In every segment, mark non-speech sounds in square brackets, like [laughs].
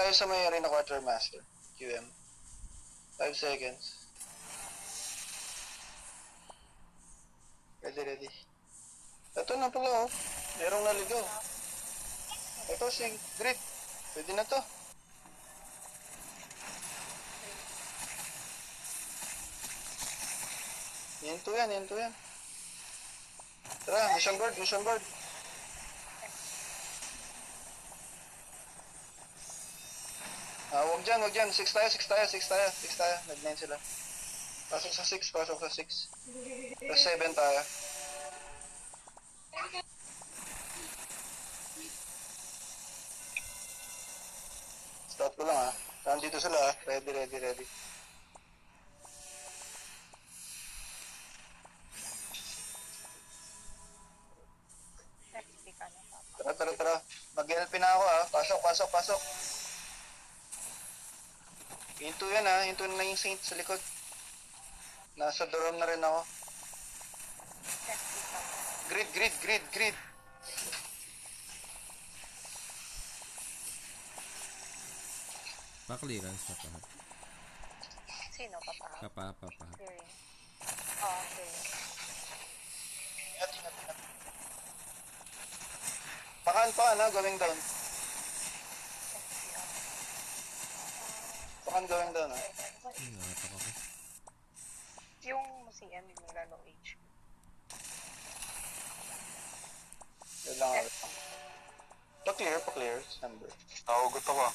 tayo sa may Arena Quartermaster. QM. 5 seconds. Ready, ready. Ito na pala oh. Merong naligaw. Ito si Grit. Pwede na to. Yan to yan, yan to yan. Tara, mission board, mission board. Ah, wag dyan, wag dyan. 6 tayo, 6 tayo, 6 tayo, 6 tayo. Nag-9 sila. Pasok sa 6, pasok sa 6. Tapos 7 tayo. Start ko lang ah. Nandito sila ah. Ready, ready, ready. FP ka na, Papa. Tara, tara, tara. Mag-LP na ako ah. Pasok, pasok, pasok. Hinto yan ah. Hinto na yung saint sa likod. Nasa dorm na rin ako. Grid, grid, grid, grid. Pa-clearance na pa. Sino, Papa? Papa, papa. Clearing. Oh, clearing. Ingat, ingat, ingat. Pakan, pakan ha. Going down. FP up. Pakan going down ha. Hmm, nakatak ako. Yung CM, yung nila low HP. Yan lang ako. Pa-clear, pa-clear. Number. Nahugot ako ah.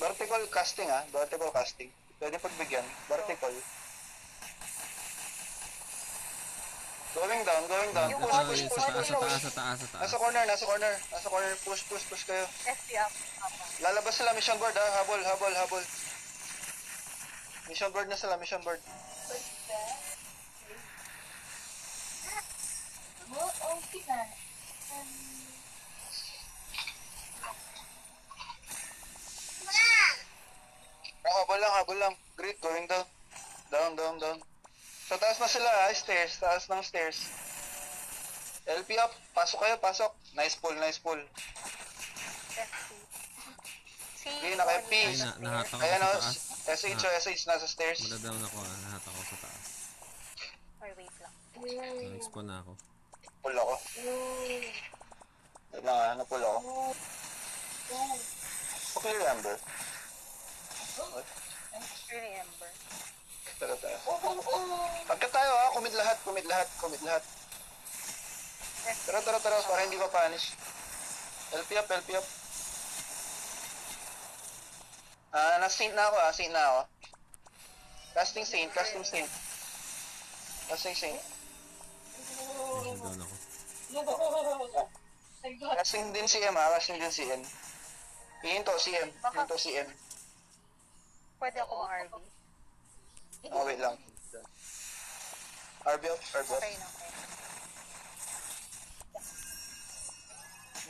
Vertical casting ah. Vertical casting. Pwede pagbigyan. Vertical. Going down, going down. Yung Push, Ah, push, push, push, sa push. taas, sa taas, sa taas. Nasa corner, nasa corner. Nasa corner. Push, push, push kayo. FP up. Lalabas sila mission board ha. Habol, habol, habol. Mission board na sila, mission board. Oh, habol lang, habol lang. Great, going down. Down, down, down. Sa taas na sila ha, stairs, taas ng stairs. LP up, pasok kayo, pasok. Nice pull, nice pull. FP. Hindi, naka-FP. Ay, na, nahatak ako Ayan sa o, taas. SH o SH nasa stairs. Madadown ako ah, nahatak ako sa taas. Ay, wait lang. Na-expo na ako. Pull ako. Wait lang ah, napull ako. Okay, remember. Tara tayo. Pagka tayo ha, commit lahat, commit lahat, commit lahat. Tara, tara, tara, para hindi pa punish. LP up, LP up. Ah, na-saint na ako ah, saint na ako. Casting saint, casting saint. Casting saint. Nadadown ako. Casting din si M ah, casting din si M. Hihinto si M, hihinto si M. Pwede ako ma-RV. Oh, wait lang. RB up, RB up. Okay na, okay.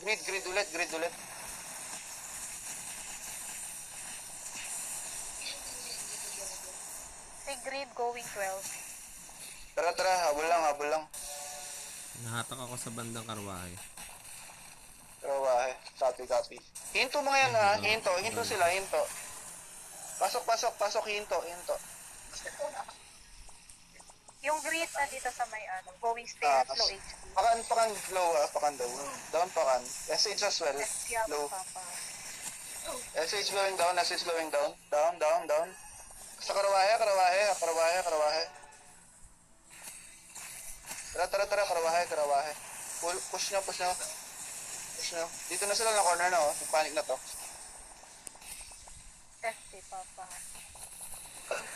Grid, grid ulit, grid ulit. Si Grid going 12. Tara, tara, habol lang, habol lang. Nahatak ako sa bandang karwahe. Trawahe, copy, copy. Hinto mga yan ha, hinto, hinto sila, hinto. Pasok, pasok, pasok, hinto, hinto. Yung Grid na dito sa may ano, going Ah, stairs, low HP. pakan, pakan, low ha, pakan daw. Down, pakan. SH as well, low. SH going down, SH going down. Down, down, down. Sa karawahe, karawahe, karawahe, karawahe. Tara, tara, tara, karawahe, karawahe. Pull, push nyo, push nyo. Push nyo. Dito na sila na corner na oh, panic na to. FP, Papa.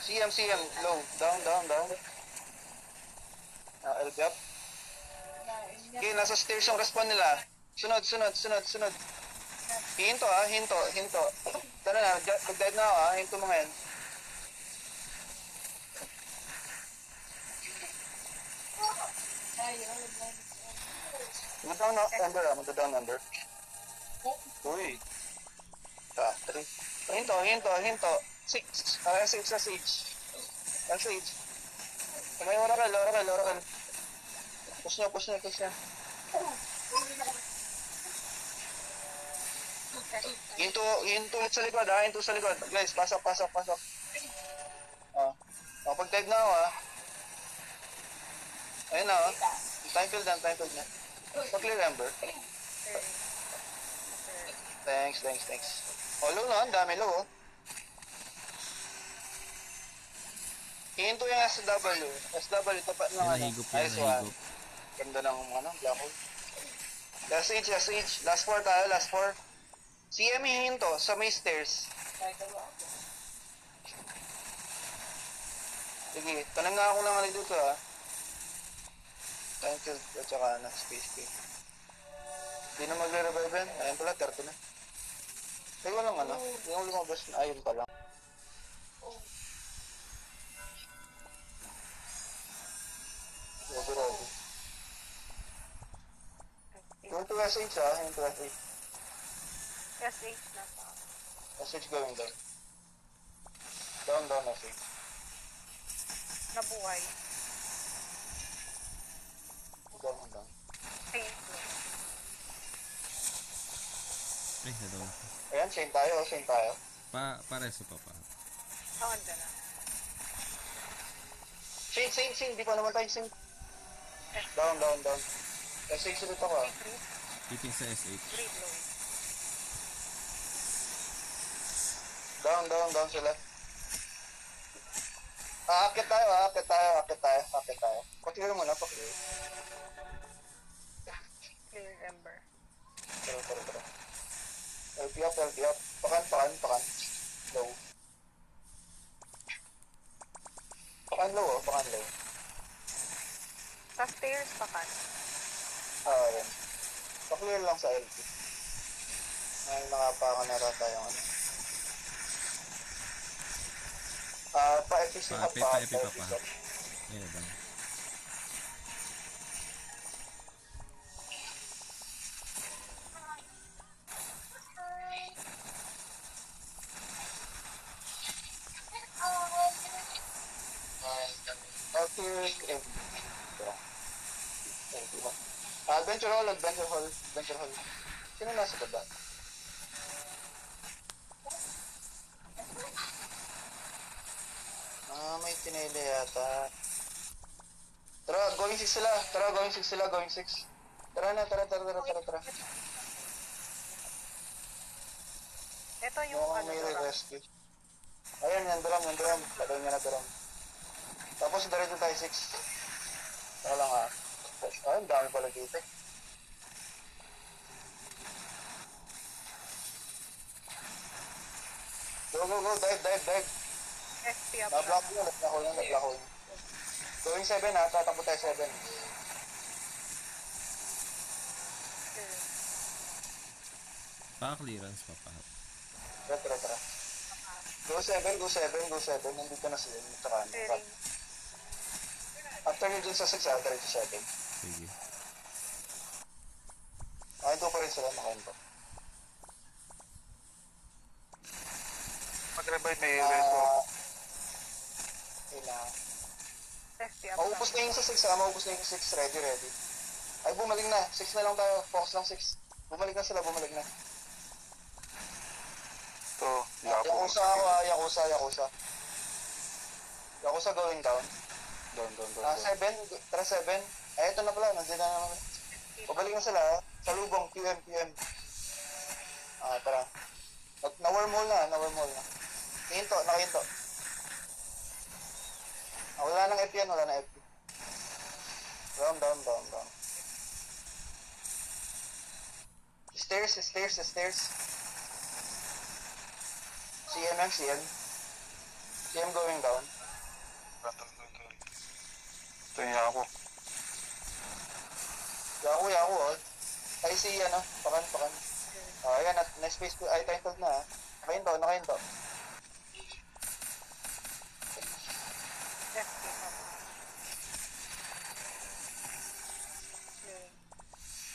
CM, CM, low. Down, down, down. Ah, LP up. Okay, nasa stairs yung respawn nila. Sunod, sunod, sunod, sunod. Hinto ah, hinto, hinto. Tara na, mag-dive na ako ah, hinto mga yan. Mag-down na, under ah, mag-down under. Uy. Ah, three. Hinto, hinto, hinto. Six. Ah, six sa siege. Ang siege. May oracle, oracle, oracle. Push nyo, push nyo, push nyo. Hinto, hinto sa likod ha, hinto sa likod. Guys, pasok, pasok, pasok. Oh. Oh, pag type na ako ha. Ayun na oh. Time field na, time field na. Pa-clear ember. Thanks, thanks, thanks. Oh, low na, dami low oh. Hinto yung SW. SW, tapat ng ano. nahigop yan, Nice one. nahigop. Ganda ng ano, black hole. Last age, last age. Last four tayo, last four. CM hinto sa may stairs. Sige, tanong nga ako ng ano dito ha. Time kill at saka ano, space kill. Hindi na magre-revive yan. Ayun pala, 30 na. Teka lang ano, yung lumabas na, ayun pa 2 SH ha, yung 2 SH. S8 na pa. SH going down. Down, down SH. Nabuhay. Down, down. Mo. Ay, nadaw ako. Ayan, same tayo, same tayo. Pa, pareso pa pa. Ako dyan na. Same, same, same. Di pa naman tayo same. Down, down, down. SH ulit ako ah. Keeping sa S8. great low. Down, down, down sila. Aakit tayo, aakit tayo, aakit tayo, aakit tayo. Pakiliw mo na, pakiliw. Clear ember. Tara, tara, tara. LP up, LP up. Pakan, pakan, pakan. Low. Pakan low, oh, pakan low. Sa stairs pa kan. Ah, yan. Pakiliw lang sa LP. Ngayon nakapakan na rin tayong ano. Ah, pa-efficient Pa- up, pa- pa-epi pa pa. pa-efficient. Ayun, down. Okay, Adventure Hall, Adventure Hall, Adventure Hall. Sino nasa baba? Ah, may tinele yata. Tara, going 6 sila. Tara, going 6 sila, going 6. Tara na, tara, tara, tara, tara, tara. Ito yung Mukhang ano, may rescue. Ayan, yan, drum, yan, drum. Tagay niya na drum. Tapos, diretso tayo 6. Tara lang ha. Ay, ang dami pala dito. Go, go, go, dive, dive, dive. SP up Na-block na. yun, na-block ko yun, na-block ko yun. Going 7 ha, tatakbo tayo 7. Clear. Pa-clearance pa pa. Tara, tara, tara. Go 7, go 7, go 7. Nandito na sila. Tsaka, Clearing. after nyo dun sa 6 ha, diretso 7. Sige. Nakahinto pa rin sila, nakahinto. Mag-revive may Ah, resto. okay na. SP up Maubos na yung sa 6 ha, maubos na yung 6. Ready, ready. Ay, bumalik na. 6 na lang tayo. Focus lang 6. Bumalik na sila, bumalik na. Ito, lapo. Yakuza ako ha, Yakuza, Yakuza. Yakuza going down. Doon, doon, doon. Ah, doon. 7, tara 7. Ay, ito na pala, nandiyan na naman. Pabalik na sila ha. Sa lubong, PM, PM. Ah, tara. Na-wormhole na, na-wormhole na. Hinto, nakahinto. Ah, wala nang FP yan, wala nang FP. Down, down, down, down. Stairs, stairs, stairs. CM yan, CM. CM going down. Ito yung ako. Yaku, yaku, oh. Ay, si, ano, pakan, pakan. Ah, ayan, na-space ko, ay, titled na, ah. Nakahinto, nakahinto. SP up. Clearing.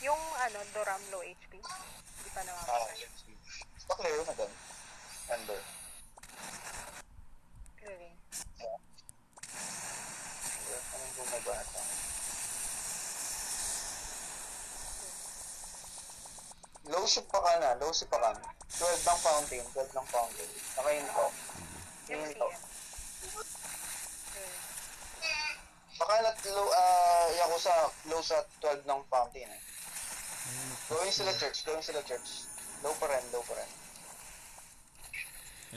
Yung ano, Doram low HP. Hindi pa Ah, namamatay. Pa-clear na doon. Ember. Clearing. Anong bumabata? Low Low ship pa ka na, low ship pa ka na. 12 ng fountain, 12 ng fountain. Nakahinto. Hinto. MCM. Okay. Baka na low, ah, Yakuza, low sa 12 ng fountain eh. Going sila church, going sila church. Low pa rin, low pa rin.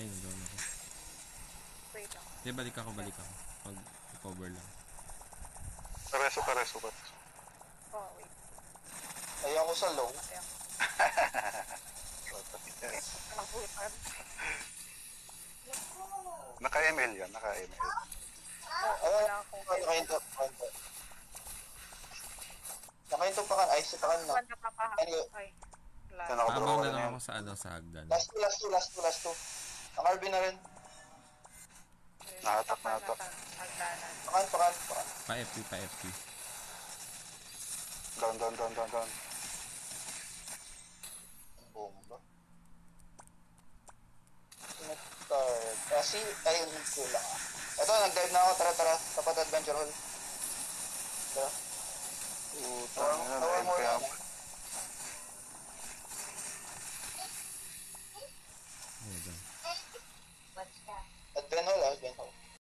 Ayun, doon ako. Wait lang. Hindi, balik ako, balik ako. Pag cover lang. Pareso, pareso, pareso. Oh, wait. Ay, ako sa low. Nakutan. [laughs] Naka-ML yan, naka-ML. Oo, Ay, wala akong nakahinto, nakahinto. Nakahinto pa ka, ay, sa pa ka na. Wala pa pa. Ano? Ay. Yan Wala. ako. Abaw na Ano lang ako sa ano, sa hagdan. Last two, last two, last two, last two. Ang RB na rin. Nahatak, nahatak. Hagdanan. Pakan, pakan, pakan. Pa FP, pa FP. Down, down, down, down, down. Bomba. Sinatard. Kasi, ayun, kulang ah. Ito, nag-dive na ako. Tara, tara. Tapat adventure hall. Tara. Puta, no, no,